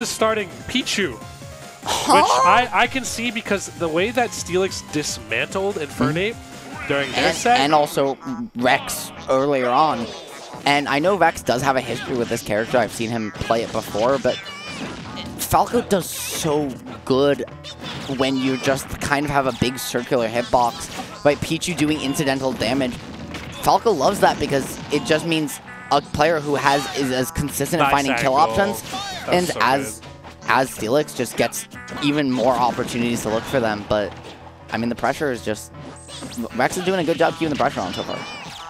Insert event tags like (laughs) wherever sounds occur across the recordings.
is starting Pichu, Huh? which I, I can see because the way that Steelix dismantled Infernape mm-hmm. during their and, set. and also Rex earlier on. And I know Rex does have a history with this character. I've seen him play it before, but Falco does so good when you just kind of have a big circular hitbox, right? Pichu doing incidental damage. Falco loves that because it just means a player who has is as consistent in Nice finding kill options, That's and so as as Steelix just gets even more opportunities to look for them. But I mean, the pressure is just Rex is doing a good job keeping the pressure on so far.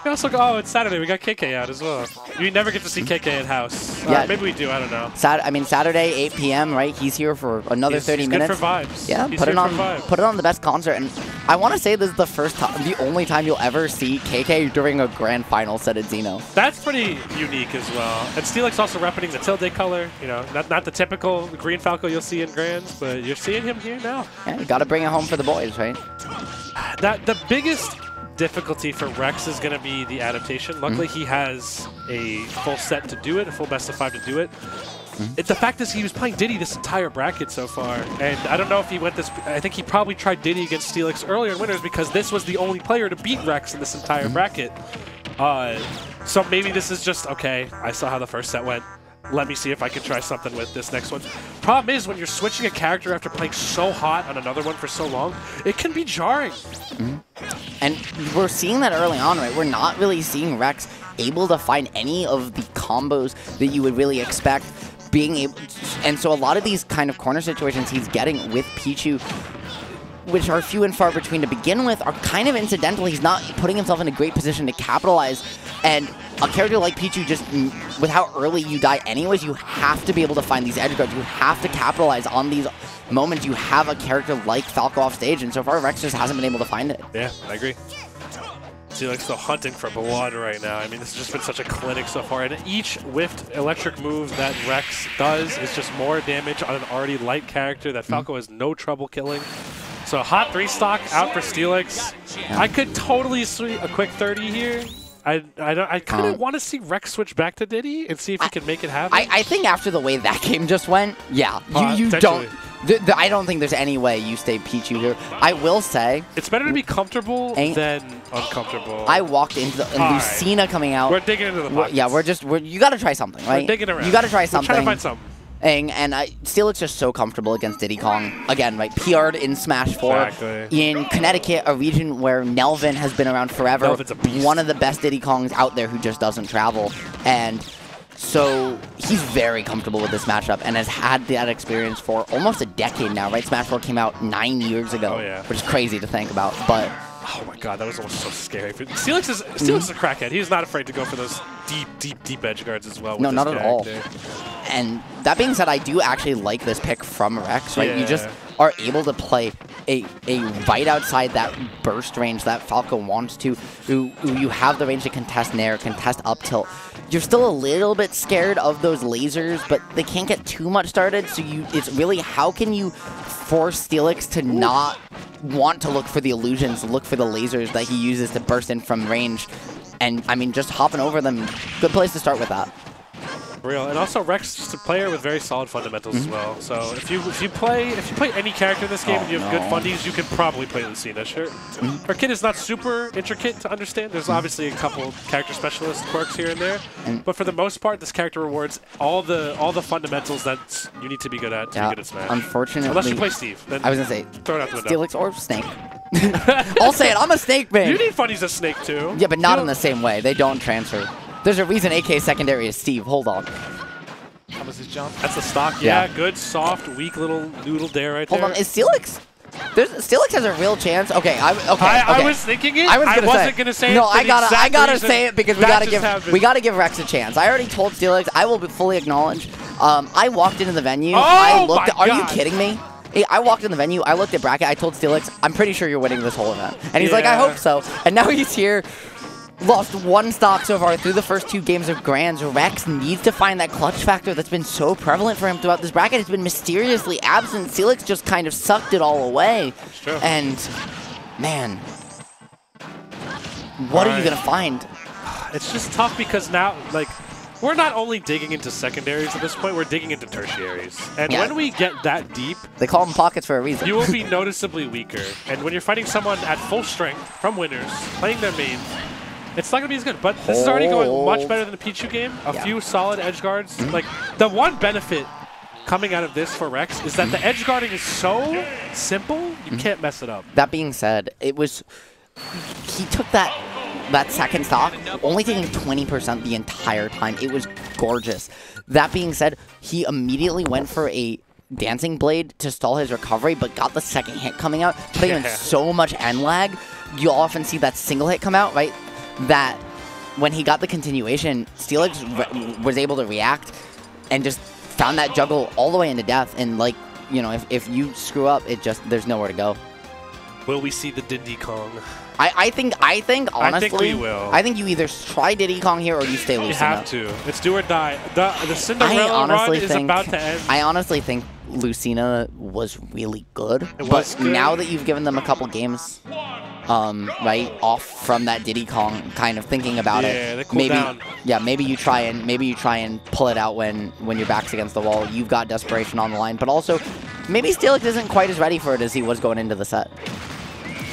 Also go, oh, it's Saturday. We got KK out as well. You never get to see KK in house. Uh, Yeah. maybe we do. I don't know. Sat I mean Saturday 8 p.m. Right? He's here for another He's- 30 he's minutes. Good for vibes. Yeah, He's put it on put it on the best concert and I want to say this is the first time the only time you'll ever see KK during a grand final set at Xeno. That's pretty unique as well. And Steelix also repping the Tilde color. You know, not not the typical green Falco you'll see in Grands, but you're seeing him here now. Yeah, you got to bring it home for the boys, right? That the biggest difficulty for Rex is going to be the adaptation. Hmm. Luckily, he has a full set to do it, a full best of five to do it. Hmm. It, the fact is, he was playing Diddy this entire bracket so far, and I don't know if he went this. I think he probably tried Diddy against Steelix earlier in winners because this was the only player to beat Rex in this entire hmm. bracket. Uh, so maybe this is just okay. I saw how the first set went. Let me see if I can try something with this next one. Problem is, when you're switching a character after playing so hot on another one for so long, it can be jarring. Mm-hmm. And we're seeing that early on, right? We're not really seeing Rex able to find any of the combos that you would really expect being able and so a lot of these kind of corner situations he's getting with Pichu which are few and far between to begin with, are kind of incidental. He's not putting himself in a great position to capitalize. And a character like Pichu, just with how early you die anyways, you have to be able to find these edge guards. You have to capitalize on these moments you have a character like Falco off stage. And so far, Rex just hasn't been able to find it. Yeah, I agree. Steelix still hunting for blood right now. I mean, this has just been such a clinic so far. And each whiffed electric move that Rex does is just more damage on an already light character that Falco has no trouble killing. So hot three stock out for Steelix. I could totally see a quick 30 here. I I, don't, I kind of Um, want to see Rex switch back to Diddy and see if he can make it happen. I, I think after the way that (laughs) game just went, yeah, you, Uh, you don't. potentially. Th- th- I don't think there's any way you stay Pichu here. I will say, it's better to be comfortable than uncomfortable. I walked into the, and All right. Lucina coming out. We're digging into the pockets. yeah, we're just we're, you got to try something, right? We're digging around. You got to try We're trying to find something. And, and I Steelix just so comfortable against Diddy Kong. Again, right? PR'd in Smash 4. Exactly. In Connecticut, a region where Nelvin has been around forever. Nelvin's a beast. One of the best Diddy Kongs out there who just doesn't travel. And so he's very comfortable with this matchup and has had that experience for almost a decade now, right? Smash 4 came out nine years ago, Oh, yeah. which is crazy to think about. But Oh my god, that was almost so scary. Steelix is Steelix is a crackhead. He's not afraid to go for those deep, deep, deep edge guards as well. No, not at all. And that being said, I do actually like this pick from Rex, right? You just are able to play a, a right outside that burst range that Falco wants to. Who you have the range to contest Nair, contest up tilt. You're still a little bit scared of those lasers, but they can't get too much started. So you, it's really how can you force Steelix to not want to look for the illusions, look for the lasers that he uses to burst in from range. And I mean, just hopping over them, good place to start with that. Real, and also Rex is just a player with very solid fundamentals as well. So if you if you play if you play any character in this game. Oh, and you have good no. fundies, you can probably play Lucina. Sure, Mm-hmm. her kit is not super intricate to understand. There's obviously a couple character specialist quirks here and there, And- but for the most part, this character rewards all the all the fundamentals that you need to be good at to Yeah, be good at Smash. unfortunately, Unless you play Steve, then I was gonna say throw it out the window. Steelix or Snake. (laughs) I'll say it. I'm a Snake man. You need fundies as Snake too. yeah, but not You in the same way. They don't transfer. There's a reason AK secondary is Steve. Hold on. How was his jump? That's the stock. Yeah. Yeah, good, soft, weak little noodle dare right Hold there. on. Is Steelix? There's Steelix has a real chance. Okay, I okay. I, okay. I was thinking it. I was gonna wasn't say. gonna say no, it. for I gotta, I gotta say it because we gotta give, happened. we gotta give Rex a chance. I already told Steelix. I will be fully acknowledge. Um, I walked into the venue. Oh I looked. my Are you kidding me? Hey, I walked in the venue. I looked at bracket. I told Steelix, I'm pretty sure you're winning this whole event. And he's like, I hope so. And now he's here. Lost one stock so far through the first two games of Grands. Rex needs to find that clutch factor that's been so prevalent for him throughout this bracket. It's been mysteriously absent. Steelix just kind of sucked it all away. true. And, man, what are you going to find? It's just tough because now, like, we're not only digging into secondaries at this point, we're digging into tertiaries. And Yeah. when we get that deep, They call them pockets for a reason. you will be (laughs) noticeably weaker. And when you're fighting someone at full strength from winners, playing their main, it's not going to be as good. But this is already going much better than the Pichu game. A Yeah. few solid edge guards. Like, the one benefit coming out of this for Rex is that the edge guarding is so simple, you mm-hmm. can't mess it up. That being said, it was he took that that second stock, only taking 20% the entire time. It was gorgeous. That being said, he immediately went for a dancing blade to stall his recovery, but got the second hit coming out, putting him in so much end lag. You'll often see that single hit come out, right? That when he got the continuation, Steelix was able to react and just found that juggle all the way into death. And like, you know, if, if you screw up, it just there's nowhere to go. Will we see the Diddy Kong? I, I think I think honestly I think we will. I think you either try Diddy Kong here or you stay You Lucina. have to. It's do or die. The, the I Cinderella run honestly is think about to end. I honestly think Lucina was really good. It but good. now that you've given them a couple games, um, right off from that Diddy Kong, kind of thinking about Yeah, it. cool maybe down. yeah, maybe you try and maybe you try and pull it out when when your back's against the wall. You've got desperation on the line, but also maybe Steelix isn't quite as ready for it as he was going into the set.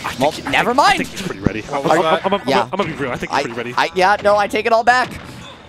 I Well, think- I never think- I think he's pretty ready. I'm, was I'm, that? I'm, I'm, Yeah. I'm gonna be real. I think he's I, pretty ready. I yeah, no, I take it all back.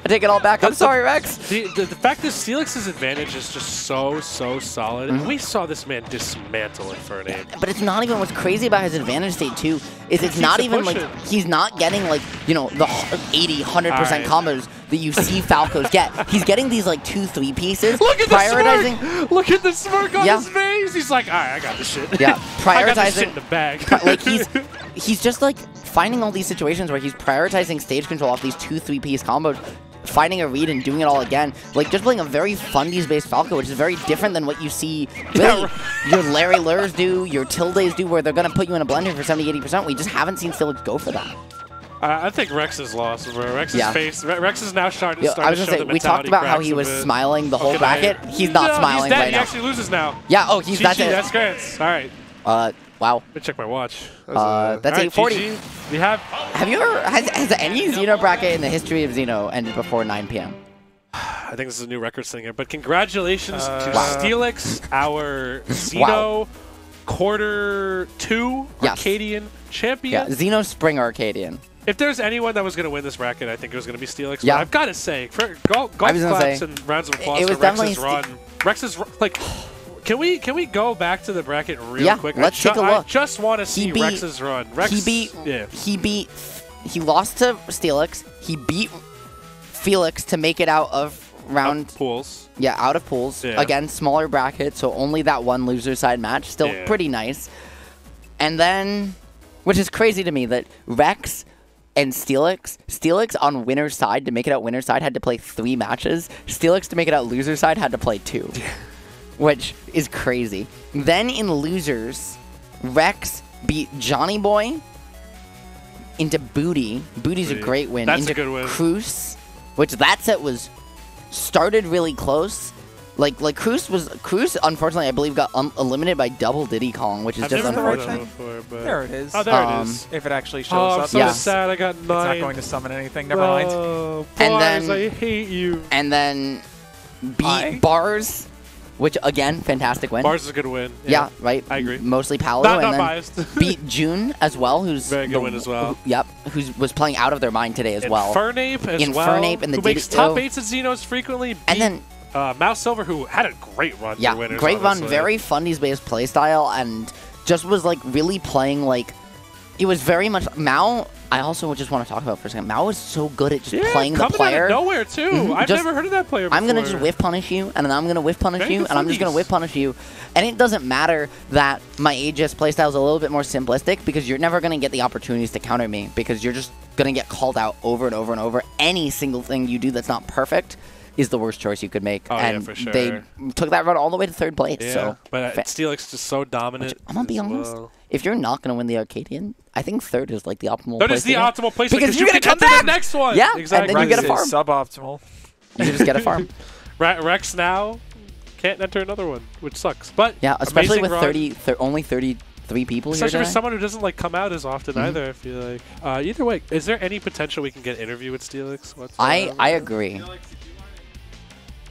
I take it all back. I'm The- sorry, Rex. the, the, the fact that Steelix's advantage is just so, so solid. Mm-hmm. And we saw this man dismantle Infernape. But it's not even what's crazy about his advantage state too is it's not even like pushing. he's not getting like you know the h- 80 100 percent Alright. combos that you see (laughs) Falcos get. He's getting these like two three pieces. Look at the smirk! Look at the smirk on Yeah. his face! He's like, alright, I got this shit. Yeah, (laughs) I got this shit prioritizing- in the bag. like he's (laughs) he's just like finding all these situations where he's prioritizing stage control off these two three piece combos. Finding a read and doing it all again, like just playing a very fundies based Falco, which is very different than what you see really right. (laughs) your Larry Lurrs do, your Tildes do, where they're gonna put you in a blender for 70 80 percent. We just haven't seen Steelix go for that. I I think Rex is lost, bro. Rex's Yeah. face. Re- Rex is now starting, Yeah, starting I was to show say we talked about how he was smiling the whole Okay, bracket. He's not No, smiling he's dead. right He now. actually loses now. Yeah. Oh, he's that's it. That's great. All right. Uh, wow. Let me check my watch. That's, Uh, that's all right, 840. GG. We have. Have you ever has, has any Xeno bracket in the history of Xeno ended before 9 p.m.? (sighs) I think this is a new record singer, but congratulations Uh, to Wow. Steelix, our Xeno quarter two Yes. Arcadian champion. Yeah, Xeno Spring Arcadian. If there's anyone that was going to win this bracket, I think it was going to be Steelix. Yeah. But I've got to say, for golf, I golf was gonna claps say, and rounds of applause it was for Rex's run. Rex's like. Can we can we go back to the bracket real Yeah, quick? let's I take a look. I just want to see beat- Rex's run. Rex, he beat yeah. he beat he lost to Steelix. He beat Felix to make it out of round pools. yeah, out of pools. Yeah. Again, smaller bracket, so only that one loser side match. Still Yeah. pretty nice. And then which is crazy to me that Rex and Steelix, Steelix on winner's side to make it out winner's side had to play three matches. Steelix to make it out loser side had to play two. (laughs) which is crazy. Then in losers, Rex beat Johnny Boy into Booty. Booty's a great win. That's a good win. Cruz, which that set was started really close. Like like Cruz was Cruz unfortunately I believe got un- eliminated by double Diddy Kong, which is I've just never heard of unfortunate. before, but There it is. Oh, there Um, it is. If it actually shows Oh, I'm up, so Yeah. sad. I got it's not going to summon anything. Never mind. Oh, And then- I hate you. And then beat I- Bars, which again fantastic win. Mars is a good win. yeah. right. I agree. Mostly Paolo, Not, and not then biased. (laughs) beat June as well, who's Very good win as well. who- yep, who was playing out of their mind today as well. Infernape as well. Infernape and the who makes top oh. eights at Xenos frequently. And then uh, Mouse Silver, who had a great run. yeah, winners, great run, very fundies based playstyle, and just was like really playing like it was very much Mao. I also just want to talk about for a second. Mao is so good at just Yeah, playing the player. out of nowhere too. Mhm, I've just- never heard of that player. Before. I'm gonna just whiff punish you, and then I'm gonna whiff punish Very you, and I'm just gonna whiff punish you. And it doesn't matter that my Aegis playstyle is a little bit more simplistic because you're never gonna get the opportunities to counter me because you're just gonna get called out over and over and over. Any single thing you do that's not perfect is the worst choice you could make. Oh, yeah, and for sure. they took that run all the way to third place. Yeah, So but uh, fa- Steelix just so dominant. I'm gonna be honest. well. If you're not gonna win the Arcadian, I think third is like the optimal. That place is the to optimal place Because you you're gonna get come to back! the next one. Yeah, and exactly. then you get a farm. is suboptimal. You just get a farm. (laughs) Rex now can't enter another one, which sucks. But Yeah, especially with run. 30, thir- only 33 people here Especially for someone who doesn't like come out as often Mhm. either. I feel like. Uh, either way, is there any potential we can get interview with Steelix? What's I I agree.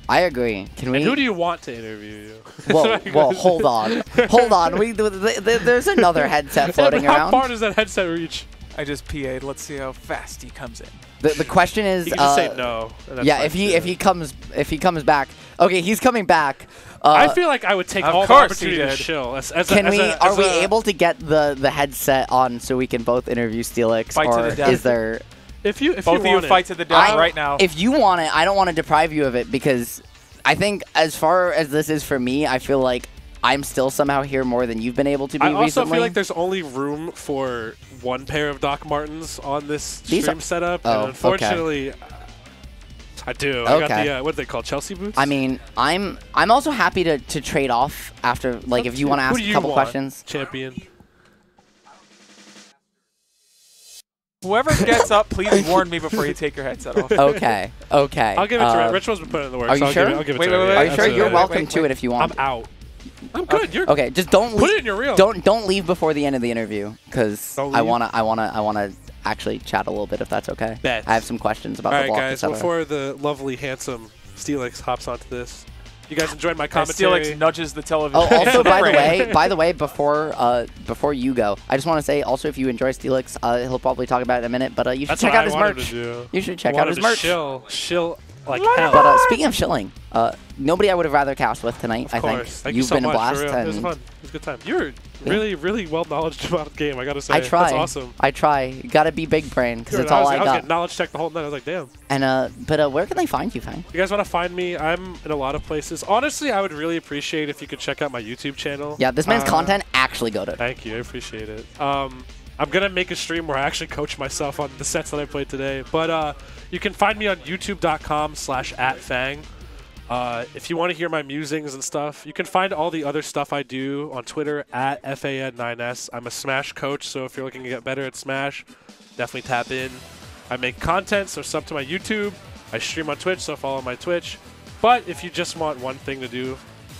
I agree. Can we? And who do you want to interview you? (laughs) Well, well, hold on, (laughs) hold on. We th- th- th- there's another headset floating How around. How far does that headset reach? I just PA'd. Let's see how fast he comes in. The, the question is, You can just uh, say no. yeah, if he too. if he comes if he comes back, okay, he's coming back. Uh, I feel like I would take Of all the opportunity to chill. As, as a- can as we? a- are as we a- able to get the the headset on so we can both interview Steelix, Fight or the is there? If you if Both you of you want it, fight to the death I- right now. If you want it, I don't want to deprive you of it because I think as far as this is for me, I feel like I'm still somehow here more than you've been able to be I also recently. feel like there's only room for one pair of Doc Martens on this These stream are- setup, Oh, and okay. unfortunately, I do. I got Okay. the uh, what do they call Chelsea boots. I mean, I'm I'm also happy to, to trade off after like if you want to ask a you couple want, questions. champion. Whoever gets up, please warn me before you take your headset off. (laughs) Okay, okay. I'll give it to uh, Rich. Rich one's been putting in the work. are you so I'll sure? Give it, I'll give it Wait, to wait, her. wait, Are you sure? Absolutely. You're wait, welcome wait, to it if you want. I'm want. out. I'm good. You're Okay, just don't Put leave. it in your reel. Don't don't leave before the end of the interview because Don't I leave? wanna I wanna I wanna actually chat a little bit if that's okay. Bet. I have some questions about All the right, block, guys. etc. Before the lovely, handsome Steelix hops onto this, you guys enjoyed my And commentary. Steelix nudges the television. Oh, also by the (laughs) way, by the way, before uh before you go, I just want to say also if you enjoy Steelix, uh, he'll probably talk about it in a minute, but uh, you should That's check out I his merch. to do. You should check out wanted his to merch. Shill, shill like What? hell. But uh, speaking of shilling, uh, nobody I would have rather cast with tonight. I Of think course. Thank you've you so been much. a blast, for real. It was fun. It was a good time. You really, really well knowledgeable (laughs) about the game. I gotta say. I try. That's awesome. I try. Got to be big brain because it's I all was, I I was got. getting knowledge check the whole night. I was like, damn. And uh, but uh, where can they find you, Fang? You guys want to find me? I'm in a lot of places. Honestly, I would really appreciate if you could check out my YouTube channel. Yeah, this man's Uh, content actually go to. Thank you. I appreciate it. Um, I'm gonna make a stream where I actually coach myself on the sets that I played today. But uh, you can find me on YouTube.com/slash at Fang. Uh, if you want to hear my musings and stuff, you can find all the other stuff I do on Twitter at FAN9S. I'm a Smash coach, so if you're looking to get better at Smash, definitely tap in. I make content, so sub to my YouTube. I stream on Twitch, so follow my Twitch. But if you just want one thing to do,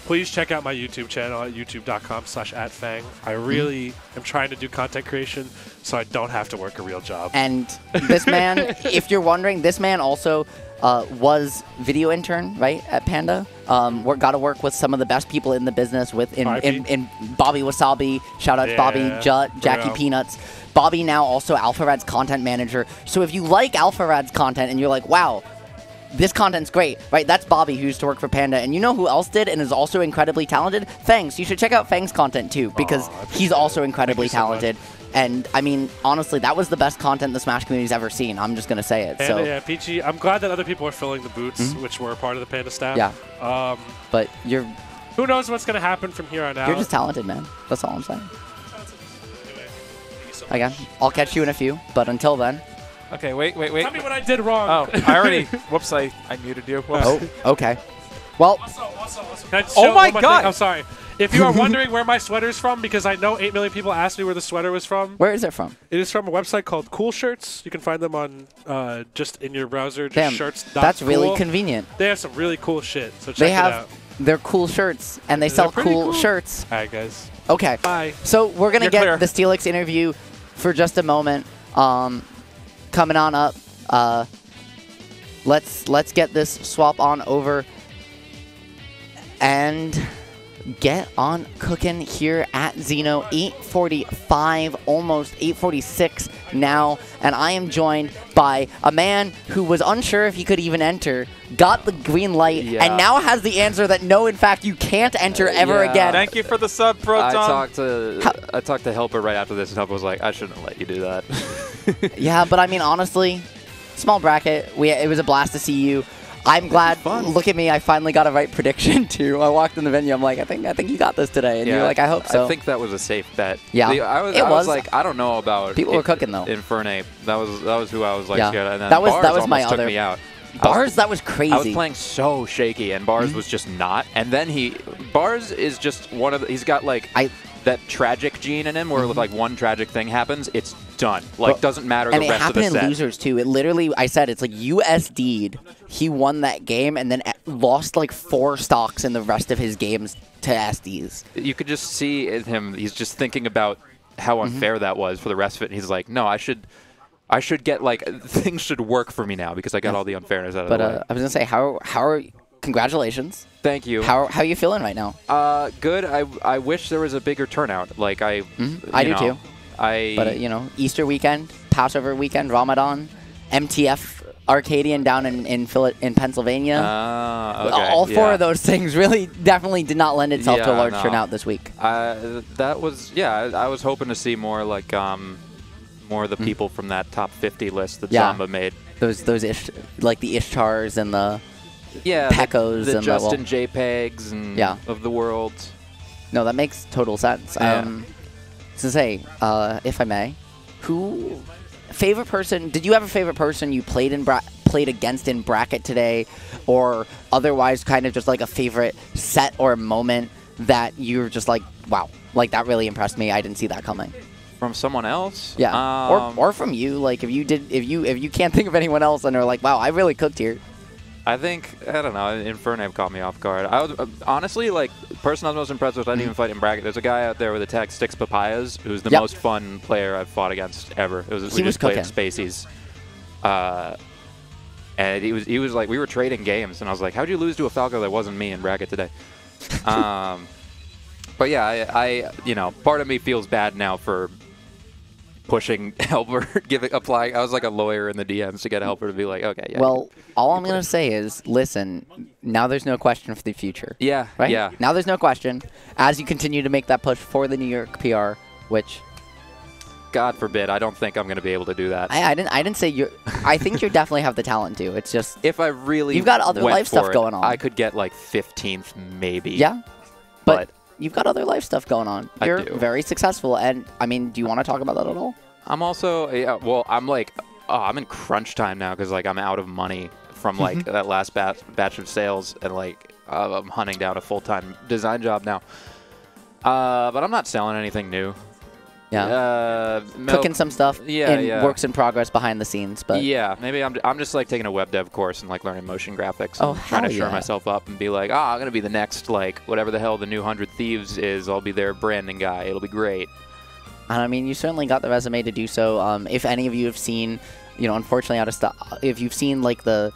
please check out my YouTube channel at youtube.com slash atfang. I really am trying to do content creation so I don't have to work a real job. And this man, (laughs) if you're wondering, this man also uh, was video intern, right, at Panda. Um, we got to work with some of the best people in the business. With in, in, in Bobby Wasabi, shout out to Bobby, Yeah, Jut, Jackie real. Peanuts. Bobby now also AlphaRad's content manager. So if you like AlphaRad's content and you're like, wow, this content's great, right? That's Bobby who used to work for Panda, and you know who else did and is also incredibly talented? Fangs. You should check out Fangs' content too because he's also incredibly you so talented. And I mean, honestly, that was the best content the Smash community's ever seen. I'm just gonna say it. And so, yeah, Peachy, I'm glad that other people are filling the boots, which were part of the Panda staff. Yeah. Um, but you're who knows what's going to happen from here on out? you're just talented, man. That's all I'm saying. Again, I'll catch you in a few, but until then. Okay, wait, wait, wait. Tell me what I did wrong. Oh, I already. (laughs) Whoops, I, I muted you. Whoops. Oh, okay. Well, Also, also, also, can I just Oh my God. Thing? I'm sorry. If you are (laughs) wondering where my sweater's from, because I know 8 million people asked me where the sweater was from, where is it from? it is from a website called Cool Shirts. You can find them on uh, just in your browser, just Damn, shirts. that's really convenient. They have some really cool shit, so check They it have out. they're cool shirts and they They're sell cool, cool. shirts. All right, guys. Okay. Bye. So we're gonna get clear. the Steelix interview for just a moment. Um, coming on up. Uh, let's let's get this swap on over and get on cooking here at Xeno 845 almost 846 now and I am joined by a man who was unsure if he could even enter got the green light Yeah. and now has the answer that no in fact you can't enter uh, ever yeah. again Thank you for the sub, Proton. I talked to How- I talked to Helper right after this, and Helper was like, "I shouldn't let you do that." (laughs) Yeah, but I mean, honestly, small bracket. We it was a blast to see you. I'm glad. Look at me. I finally got a right prediction (laughs) too. I walked in the venue. I'm like, I think I think you got this today, and you're like, I hope so. I think that was a safe bet. Yeah. The- I was. It I was, was. like, I don't know about. People were cooking, though. Infernape. That was that was who I was like Yeah. scared. of. And then That was- Bars that was my took other- me out. I was- Bars, that was crazy. I was playing so shaky, and Bars Mm-hmm. was just not. And then he, Bars is just one of the. He's got like I- that tragic gene in him, where if like one tragic thing happens, it's done. Like Well, doesn't matter and the it rest of happened in set. losers too. It literally, I said, it's like USD'd. He won that game and then lost like four stocks in the rest of his games to SDs. you could just see in him he's just thinking about how Mm-hmm. unfair that was for the rest of it and he's like no i should i should get like (laughs) things should work for me now because i got all the unfairness out of it. But the way uh, I was gonna say, how how are congratulations. Thank you. How how are you feeling right now? Uh, good. I I wish there was a bigger turnout. Like I. Mhm. I you do know, too. I. But uh, you know, Easter weekend, Passover weekend, Ramadan, MTF Arcadian down in in, in Pennsylvania. Ah, okay, All four yeah. of those things really definitely did not lend itself to a large no. turnout this week. Uh, that was yeah. I, I was hoping to see more like um, more of the people from that top 50 list that Mm. Yeah. Zamba made. Those those ish like the Ishtars and the Yeah, Pecos the, the and the- well- Justin JPEGs and Yeah. of the world. no, that makes total sense. Yeah. Um, to say, uh, if I may, who favorite person? Did you have a favorite person you played in bra- played against in bracket today, or otherwise kind of just like a favorite set or moment that you're just like, wow, like that really impressed me. I didn't see that coming. From someone else? Yeah, Um, or or from you. Like if you did, if you if you can't think of anyone else and are like, wow, I really cooked here. I think I don't know. Infernape caught me off guard. I was uh, honestly like the person I was most impressed with. I didn't even fight in bracket. There's a guy out there with a tag Sticks Papayas, who's the Yep. most fun player I've fought against ever. It was He we was just played cooking. Spacies, uh, and he was he was like we were trading games, and I was like, how'd you lose to a Falco that wasn't me in bracket today? (laughs) um, but yeah, I, I you know part of me feels bad now for pushing (laughs) Helper, giving applying. I was like a lawyer in the DMs to get Helper to be like, okay, yeah. Well, all I'm gonna say is, listen. Now there's no question for the future. yeah, right? yeah. Now there's no question. As you continue to make that push for the New York PR, which God forbid, I don't think I'm going to be able to do that. I, I didn't I didn't say you I think you definitely have the talent to. It's just if I really You've got other life stuff it, going on. I could get like 15th, maybe. yeah. But, But- you've got other life stuff going on. You're do. very successful and I mean, do you want to talk about that at all? I'm also, yeah, well, I'm like, oh, I'm in crunch time now because like I'm out of money from like Mm-hmm. that last batch batch of sales and like uh, I'm hunting down a full time design job now. Uh, but I'm not selling anything new. Yeah. Uh, Cooking some stuff yeah, in yeah. works in progress behind the scenes, but yeah, maybe I'm, I'm just like taking a web dev course and like learning motion graphics. Oh, and trying to shore yeah. myself up and be like, ah, I'm gonna be the next like whatever the hell the new Hundred Thieves is. I'll be their branding guy. It'll be great. And I mean, you certainly got the resume to do so. Um, if any of you have seen, you know, unfortunately out of stock, if you've seen like the,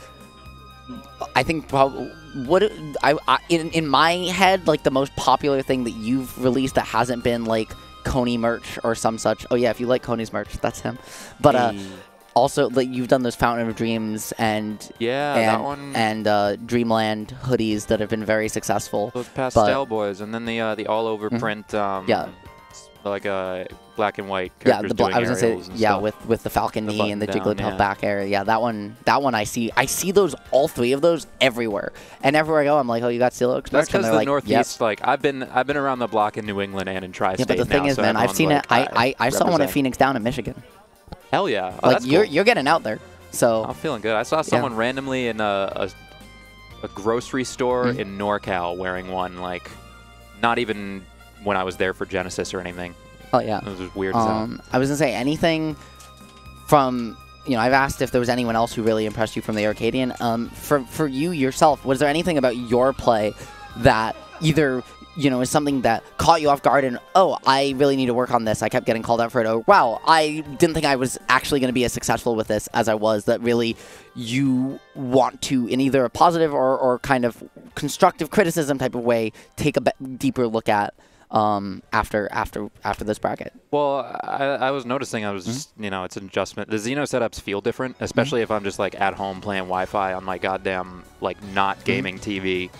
I think probably what I, I in in my head like the most popular thing that you've released that hasn't been like Coney merch or some such. Oh yeah, if you like Coney's merch, that's him. But uh, Hey. also like you've done those Fountain of Dreams and Yeah, and that one. and uh, Dreamland hoodies that have been very successful. Those pastel boys, and then the uh, the all over print. Um, Mm-hmm. Yeah. Like a black and white. Yeah, the bla- doing I was gonna say yeah stuff. with with the Falcon The knee and the button Jigglypuff yeah. back area. Yeah, that one that one I see I see those all three of those everywhere. And everywhere I go, I'm like, oh, you got Steelix That's merch, and because they're the like, Northeast. Yep. Like I've been I've been around the block in New England and in tri-state. Yeah, but the thing now, is, so man, I've seen like, it. I, I, I saw one at. Phoenix down in Michigan. Hell yeah! Oh, like you're cool. you're getting out there. So I'm feeling good. I saw someone randomly in a, a, a grocery store Mhm. in NorCal wearing one, like, not even when I was there for Genesis or anything. oh yeah. It was weird. Um, I was gonna say anything from you know I've asked if there was anyone else who really impressed you from the Arcadian. Um, for for you yourself, was there anything about your play that either you know is something that caught you off guard and oh I really need to work on this. I kept getting called out for it. Or wow I didn't think I was actually going to be as successful with this as I was. That really you want to in either a positive or or kind of constructive criticism type of way take a deeper look at. Um, after after after this bracket. Well, I, I was noticing I was Mm-hmm. just, you know, it's an adjustment. The Xeno setups feel different, especially if I'm just like at home playing Wi-Fi on my goddamn like not Mm-hmm. gaming TV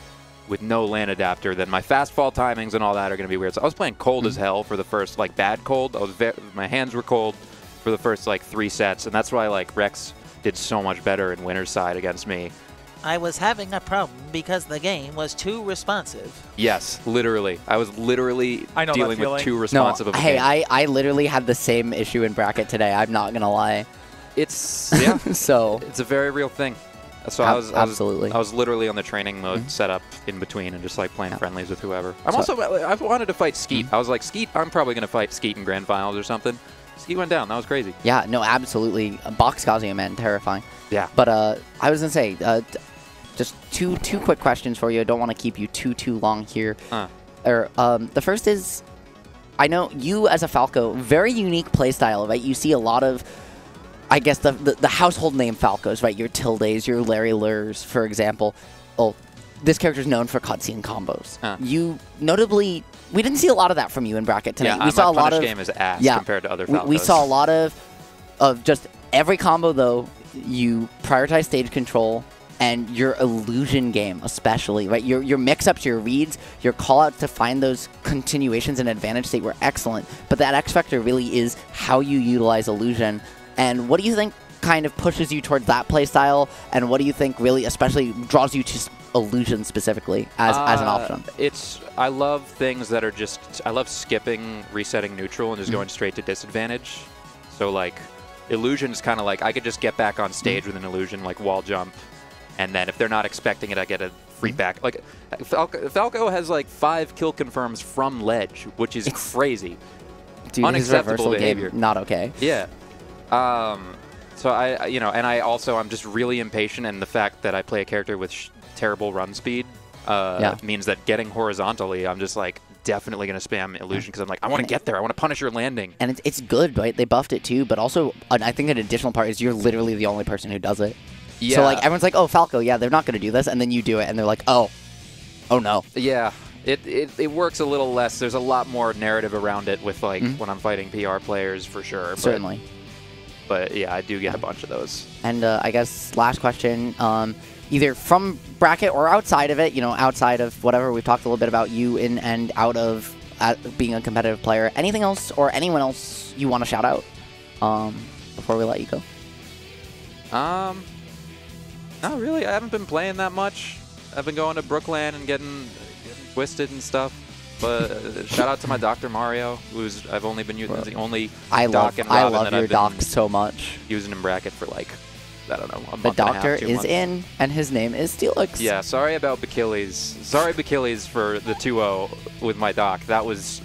with no LAN adapter. Then my fast fall timings and all that are going to be weird. So I was playing cold as Mm-hmm. hell for the first like bad cold. I was ve- my hands were cold for the first like three sets, and that's why like Rex did so much better in Winter's side against me. I was having a problem because the game was too responsive. Yes, literally. I was literally I know dealing with feeling. too responsive no, of a hey, game. I, I literally had the same issue in bracket today. I'm not gonna lie. it's (laughs) yeah. so It's a very real thing. So I Ab- was, I was absolutely. I was literally on the training mode set up in between and just like playing friendlies with whoever. I'm So- also I wanted to fight Skeet. I was like Skeet. I'm probably gonna fight Skeet in grand finals or something. Skeet went down. That was crazy. yeah, no, absolutely. Box Kazuya, man, terrifying. Yeah. But uh, I was gonna say, uh, t- just two two quick questions for you. I don't want to keep you too too long here. Huh. Or um, the first is, I know you as a Falco, very unique playstyle, right? You see a lot of, I guess the the, the household name Falcos, right? Your Tildes, your Larry Lurrs, for example. Oh, this character is known for cutscene combos. Huh. You notably, we didn't see a lot of that from you in bracket tonight. yeah, we uh, saw a lot of game is ass yeah, compared to other we, we saw a lot of of just every combo though. You prioritize stage control and your illusion game, especially right. Your your mix ups, your reads, your call outs to find those continuations in advantage state were excellent. But that X factor really is how you utilize illusion. And what do you think kind of pushes you towards that play style? And what do you think really, especially, draws you to illusion specifically as as an Uh, option? It's I love things that are just I love skipping, resetting neutral, and just Mm-hmm. going straight to disadvantage. So like illusion is kind of like I could just get back on stage Mm-hmm. with an illusion, like wall jump, and then if they're not expecting it, I get a free Mm-hmm. back. Like Falco, Falco has like five kill confirms from ledge, which is It's- crazy. Dude, unacceptable behavior. game not okay. Yeah. Um, so I, you know, and I also I'm just really impatient, and the fact that I play a character with sh- terrible run speed uh, Yeah. means that getting horizontally, I'm just like definitely gonna spam illusion because I'm like I want to get there, I want to punish your landing. and it's, it's good, right? They buffed it too, but also I think an additional part is you're literally the only person who does it. Yeah. So like everyone's like, oh Falco, yeah, they're not gonna do this, and then you do it, and they're like, oh, oh no. Yeah. It, it, it works a little less. There's a lot more narrative around it with like Mhm. when I'm fighting PR players for sure. But, Certainly. But yeah, I do get a bunch of those. And uh, I guess last question, um, either from bracket or outside of it, you know, outside of whatever we've talked a little bit about you in and out of uh, being a competitive player. Anything else or anyone else you want to shout out um, before we let you go? Um, not really. I haven't been playing that much. I've been going to Brooklyn and getting, getting twisted and stuff. But uh, shout out to my Dr. Mario, who's I've only been using the only I doc love and I Robin love that your I've doc so much. using in bracket for like I don't know a month The and a half, doctor two is months. in, and his name is Steelix. Yeah, sorry about Achilles. Sorry, Achilles, for the 2-0 with my doc. That was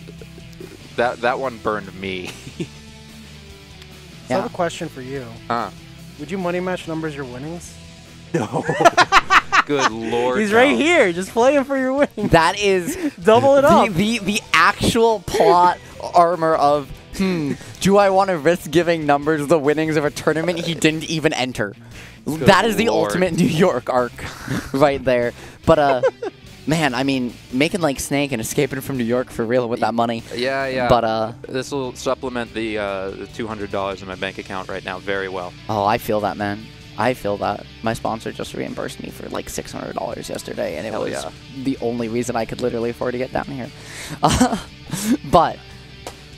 that that one burned me. (laughs) So I have a question for you. uh, Would you money match numbers your winnings? (laughs) good lord. He's right no. here. Just play him for your winnings. That is (laughs) Double it the, up. the the actual plot armor of hmm, do I want to risk giving numbers the winnings of a tournament he didn't even enter? that is the lord. ultimate New York arc (laughs) right there. But uh man, I mean, making like Snake and escaping from New York for real with that money. Yeah, yeah. But uh This will supplement the uh, the two hundred dollars in my bank account right now very well. oh, I feel that man. I feel that. My sponsor just reimbursed me for like $600 yesterday, and it Hell was yeah. the only reason I could literally afford to get down here. (laughs) but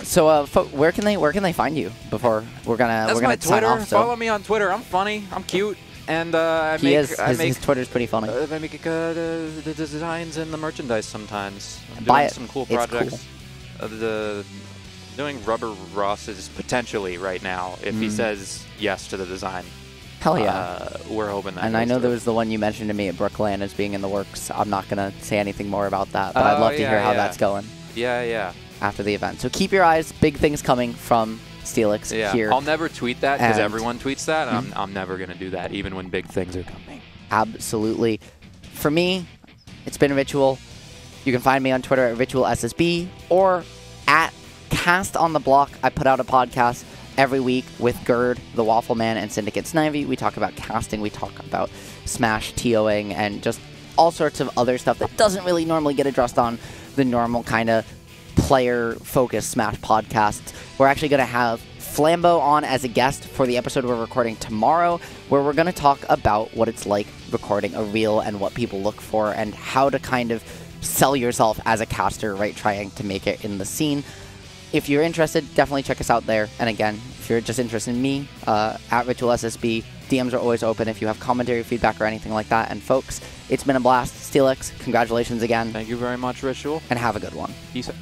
so, uh, fo- where can they where can they find you before we're gonna That's we're gonna my sign Twitter. off? So Follow me on Twitter. I'm funny. I'm cute, and uh, I he make is I make his Twitter's pretty funny. uh, I make uh, the, the designs and the merchandise sometimes. I'm Buy doing it. some cool It's cool. projects. Uh, the doing rubber Rosses potentially right now if he Mm. says yes to the design. Hell yeah! Uh, we're hoping that. and I know through. there was the one you mentioned to me at Brookland as being in the works. I'm not gonna say anything more about that, but I'd Oh, love to hear how yeah. that's going Yeah, yeah, after the event. So keep your eyes, big things coming from Steelix yeah. here. I'll never tweet that because everyone tweets that, and I'm, I'm never gonna do that, even when big things are coming. Absolutely. For me, it's been Ritual. You can find me on Twitter at RitualSSB or at Cast on the Block. I put out a podcast every week with Gerd, the Waffle Man, and Syndicate Snivy. We talk about casting, we talk about Smash TOing, and just all sorts of other stuff that doesn't really normally get addressed on the normal kind of player focused Smash podcasts. We're actually going to have Flambeau on as a guest for the episode we're recording tomorrow, where we're going to talk about what it's like recording a reel and what people look for and how to kind of sell yourself as a caster, right? Trying to make it in the scene. If you're interested, definitely check us out there. And again, if you're just interested in me, uh, at Ritual SSB, DMs are always open if you have commentary, feedback, or anything like that. And folks, it's been a blast. Steelix, congratulations again, Thank you very much, Ritual. and have a good one. Peace out.